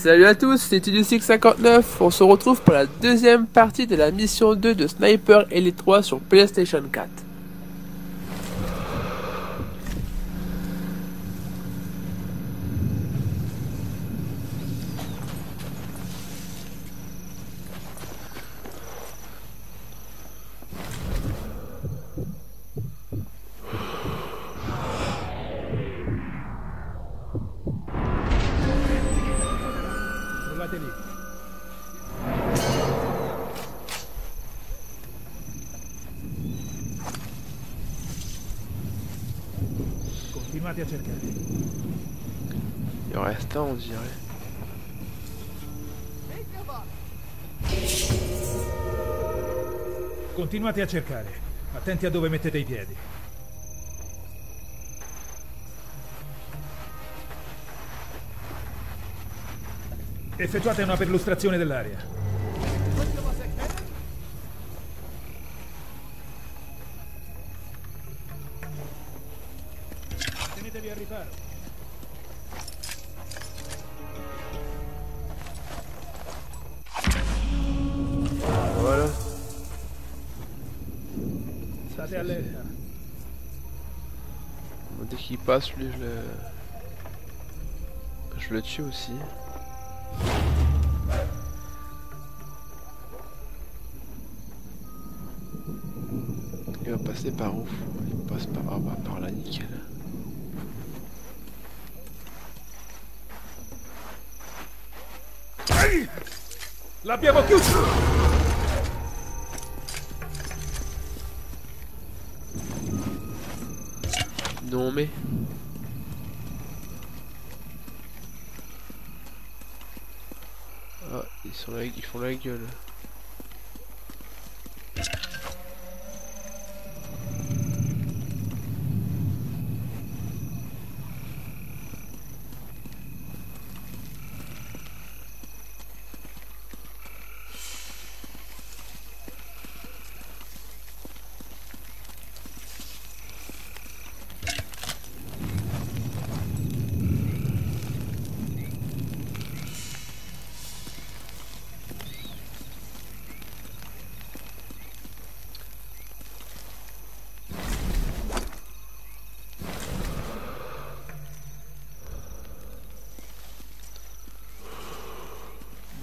Salut à tous, c'est TDC59. On se retrouve pour la deuxième partie de la mission 2 de Sniper Elite 3 sur PlayStation 4. Continuate a cercare. Il reste un, on dirait. Continuate a cercare. Attenti a dove mettete i piedi. Effettuate una perlustrazione dell'area. Lui, je le... Je le tue aussi. Il va passer par où? Il passe par, ah bah, par là, nickel. L'abbiamo chiuso! Non mais... Ah, ils, sont là, ils font la gueule.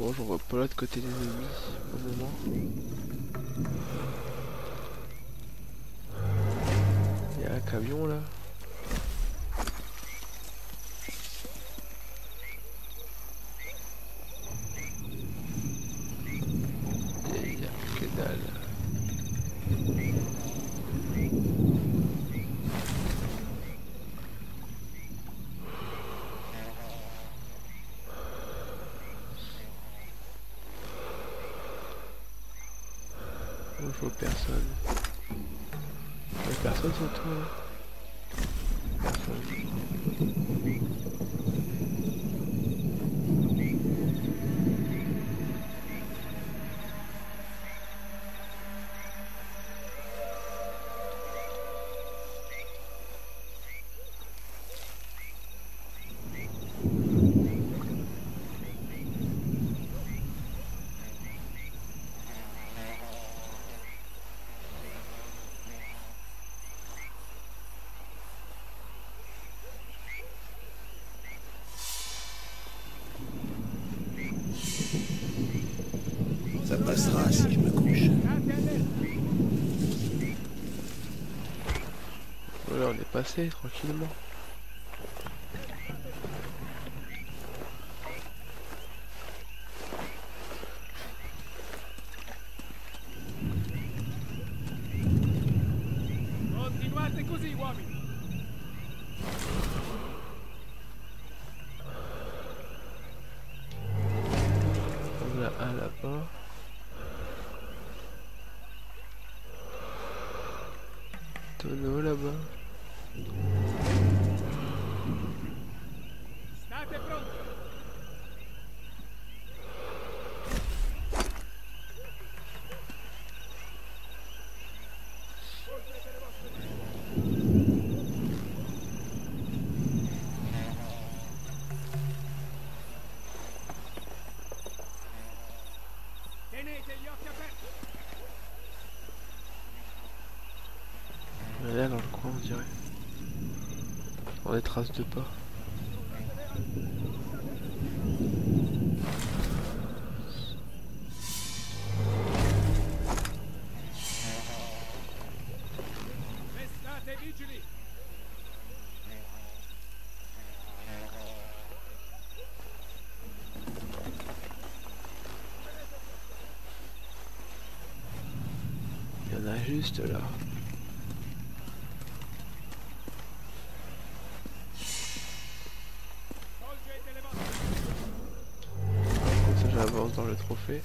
Bon, je vois pas l'autre côté des ennemis au moment. Il y a un camion là. Et il y a que dalle. Moi, je vois personne. Il y a personne sur toi. hein. Personne. Ça passera si je me couche. Voilà, on est passé tranquillement. Là-bas. Tonneau là-bas. State pronti! crois, on dirait. On des traces de pas. Il y en a juste là. Svolgete le vostre... Comme ça j'avance dans le trophée.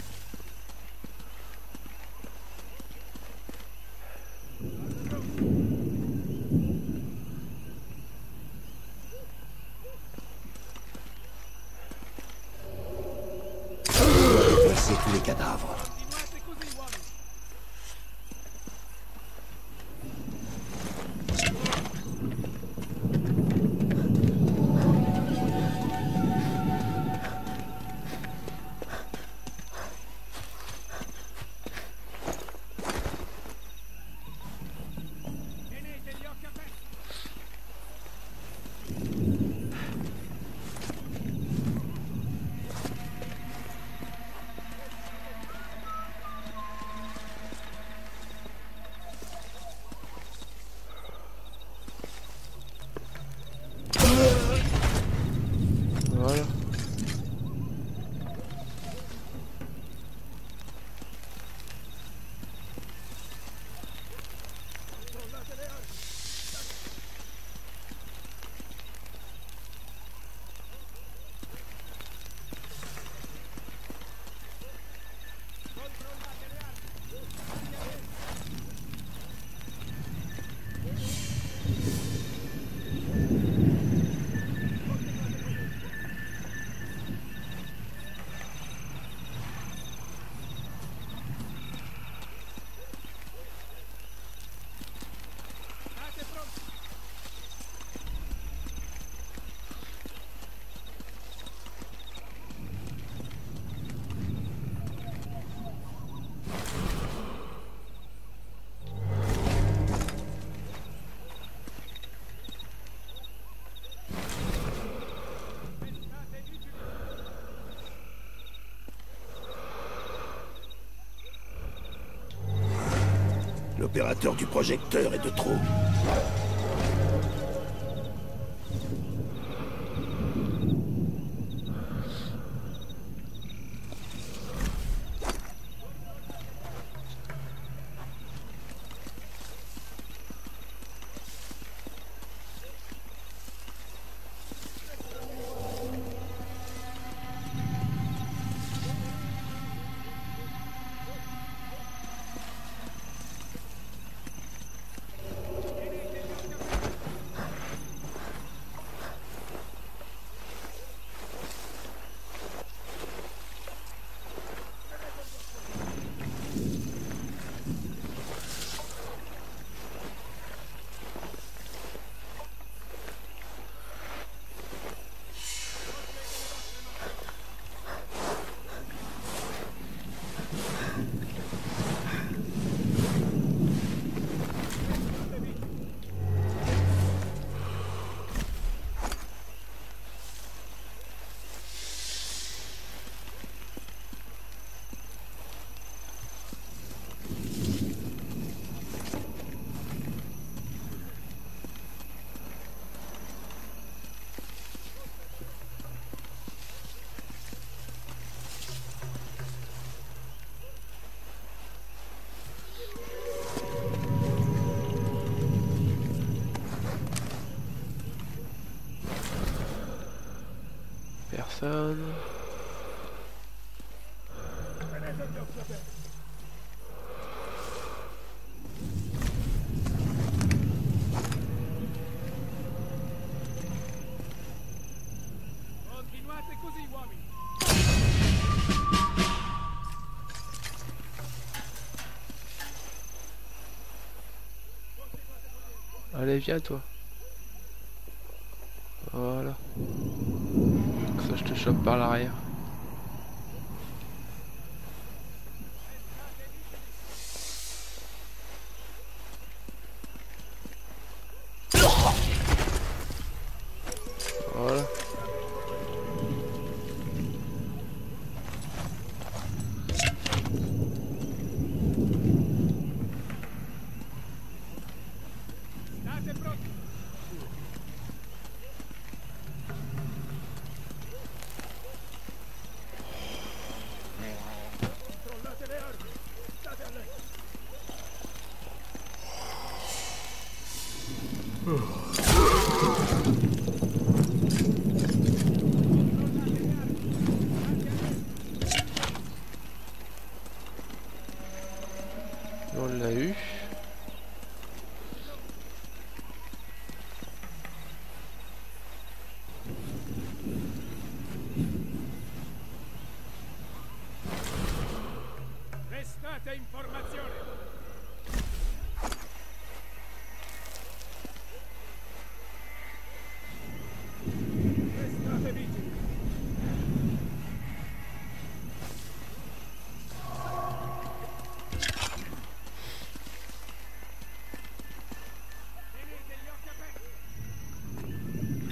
L'opérateur du projecteur est de trop. Allez, viens toi. Voilà. Comme ça, je te chope par l'arrière.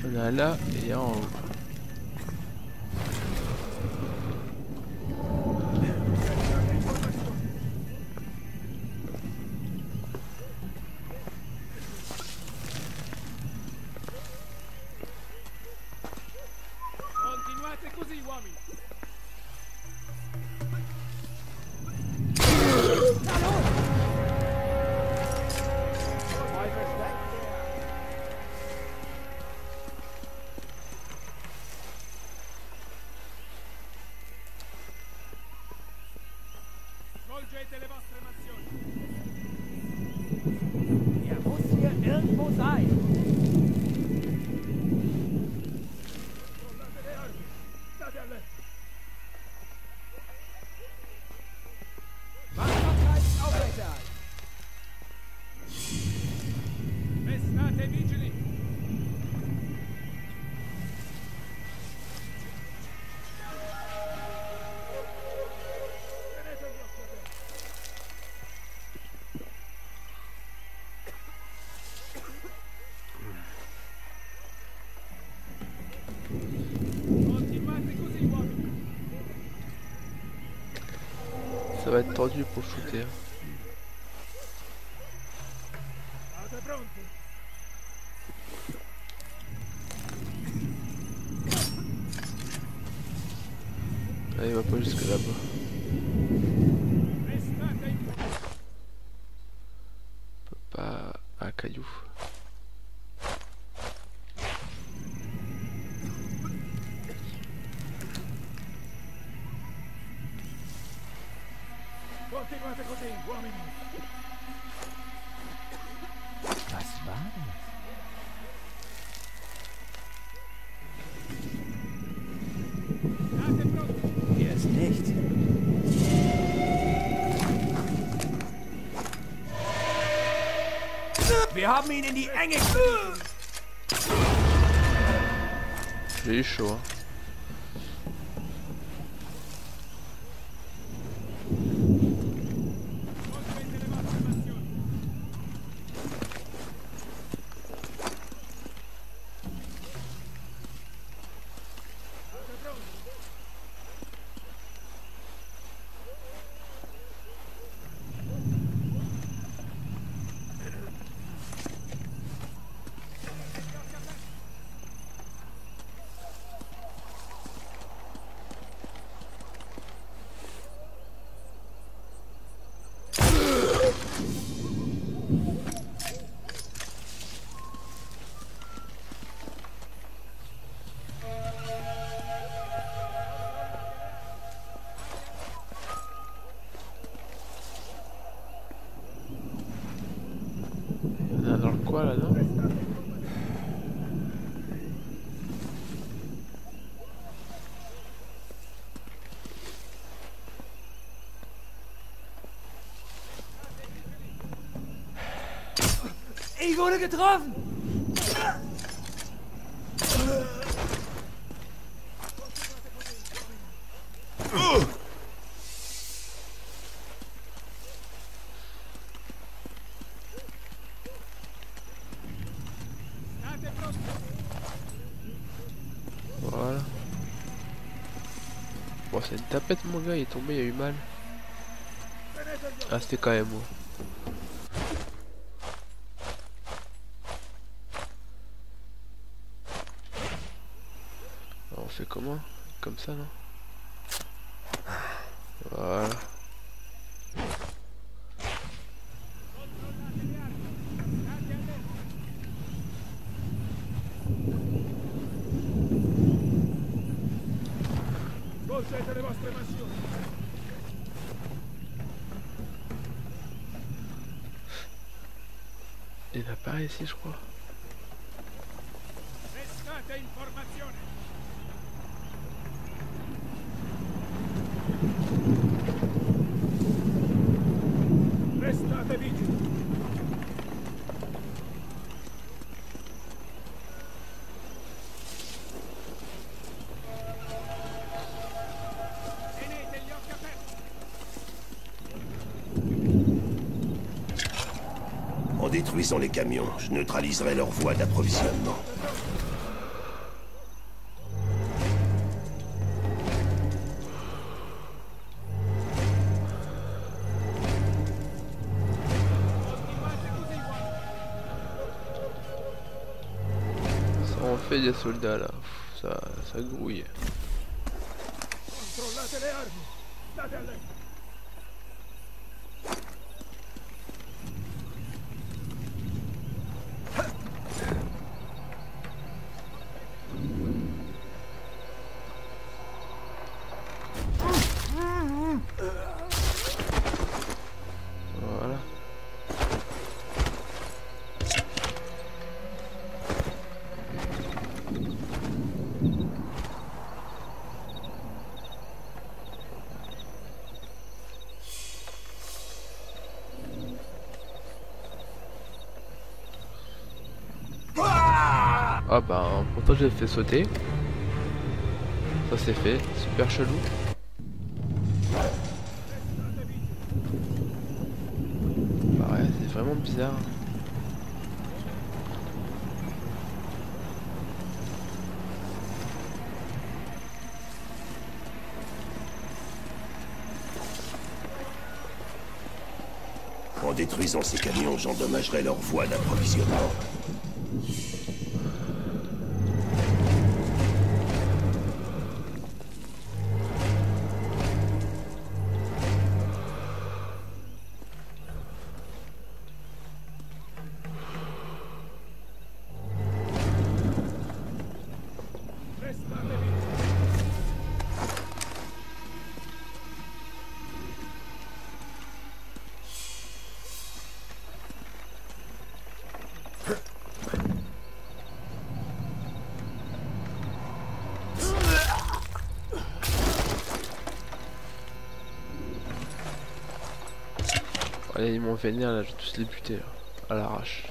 On a là et en haut. Svolgete le vostre mansioni. Er muss hier irgendwo sein. Ça va être tendu pour shooter. Ah, il va pas jusque là-bas. Pas à caillou. Wir haben ihn in die Enge getrieben. J'ai eu chaud. Y en a dans le coin là, non Ich wurde getroffen. Tapette, mon gars, il est tombé, il a eu mal. Ah, c'était quand même moi. Alors, on fait comment? Comme ça, non Voilà. Controllate le armi. State allerta. Svolgete le vostre mansioni. Il n'a pas ici, je crois. Restate in formazione. Restate vigili. Détruisant les camions, je neutraliserai leur voie d'approvisionnement. Ça en fait des soldats là. Ça, ça grouille. Controllate le armi. State allerta. Voilà. Ah pourtant j'ai fait sauter. Ça c'est fait, super chelou. Bah ouais, c'est vraiment bizarre. En détruisant ces camions, j'endommagerai leur voie d'approvisionnement. Ils m'ont vénère là, je vais tous les buter à l'arrache.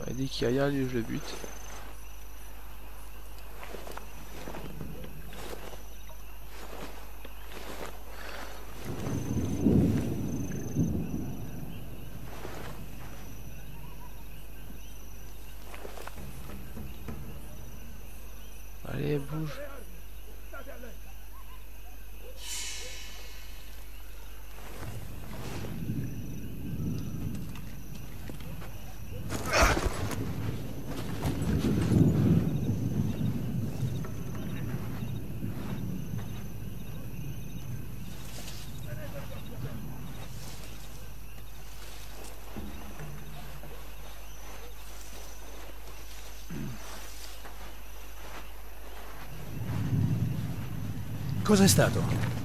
Ouais, dès qu'il y a rien, lui je le bute. cosa è stato?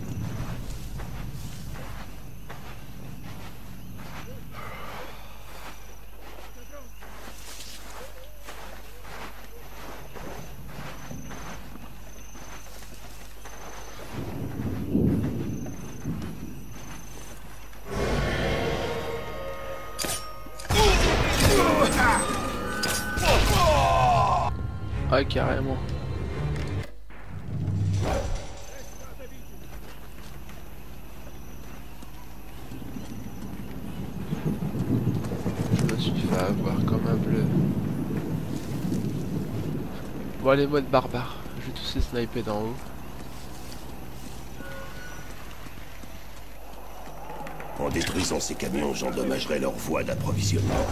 Bon allez mode barbare, je vais tous les sniper d'en haut. En détruisant ces camions, j'endommagerai leur voie d'approvisionnement.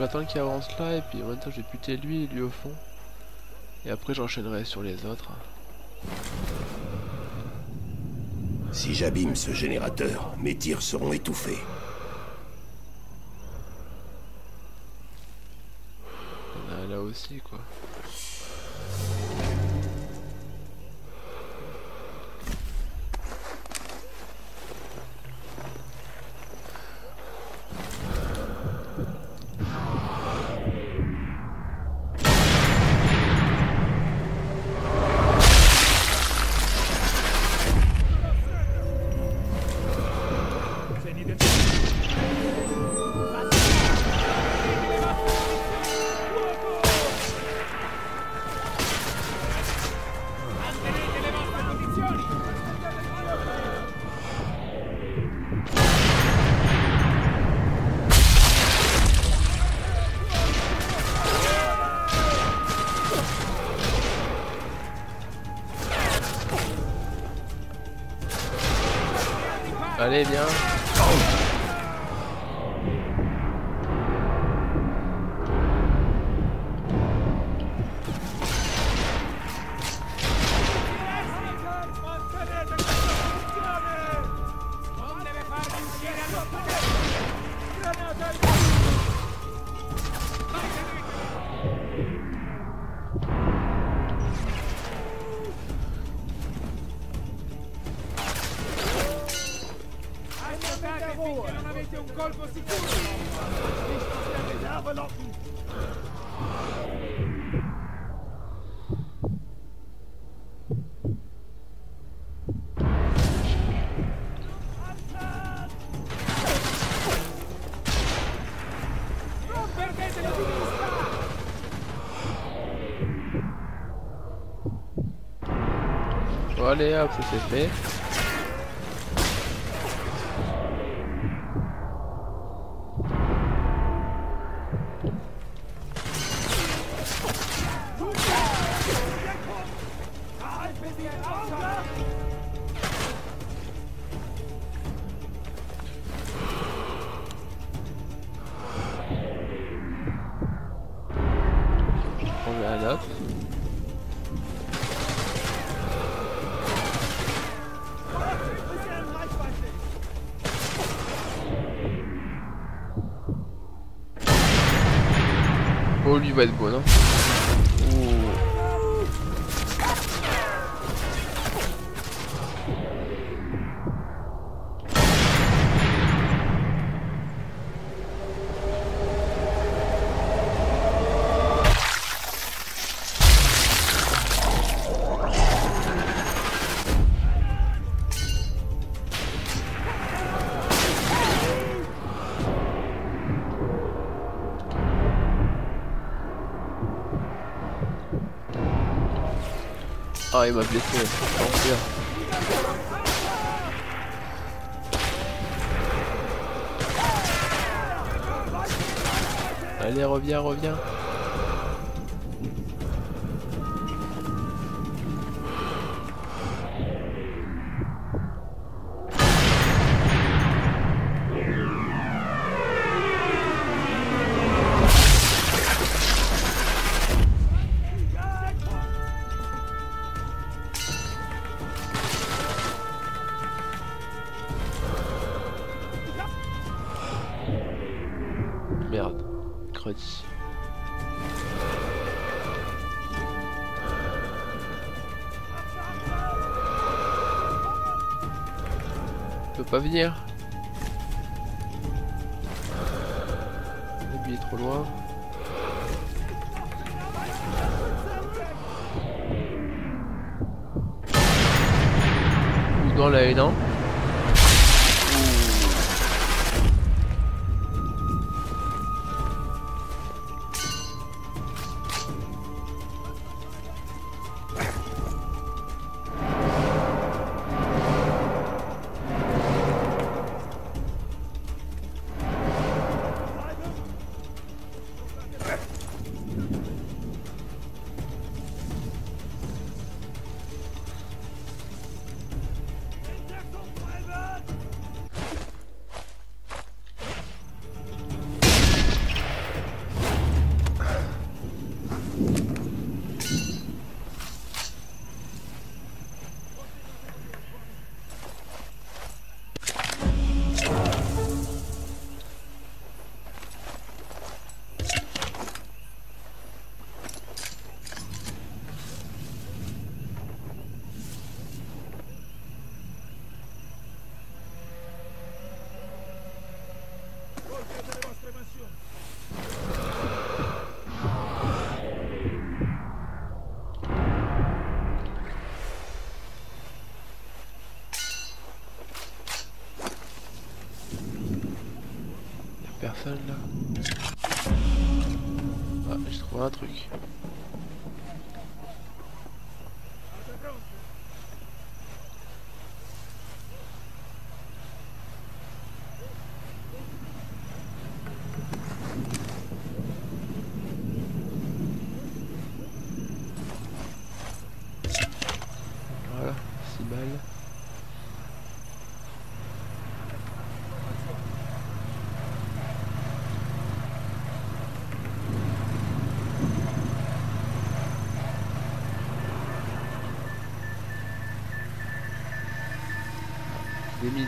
Vais attendre qu'il avance là et puis en même temps je vais lui et lui au fond. Et après j'enchaînerai sur les autres. Si j'abîme ce générateur, mes tirs seront étouffés. Allez bien. Finché non avete un colpo sicuro! Non perdetelo di vista! Bon, allez hop, c'est fait. Oh, lui va être bon, non Ah, il m'a blessé. L'enfer. Allez, reviens, reviens. Ou dans non Ah, j'ai trouvé un truc. Des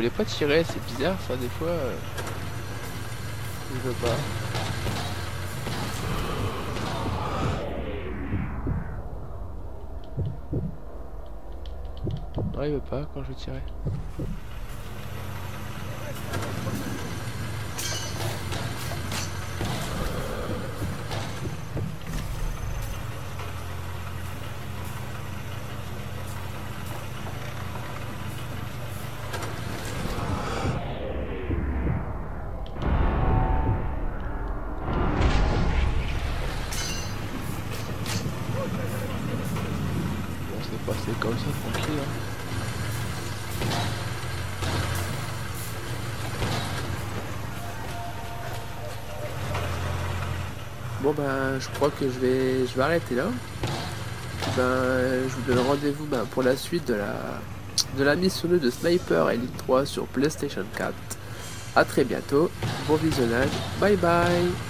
Il voulait pas tirer, c'est bizarre ça des fois. euh, Il veut pas. Non, il veut pas quand je tirais. Ben, je crois que je vais, je vais arrêter là. Ben, je vous donne rendez-vous ben, pour la suite de la, de la mission 2 de Sniper Elite 3 sur PlayStation 4. A très bientôt, bon visionnage, bye bye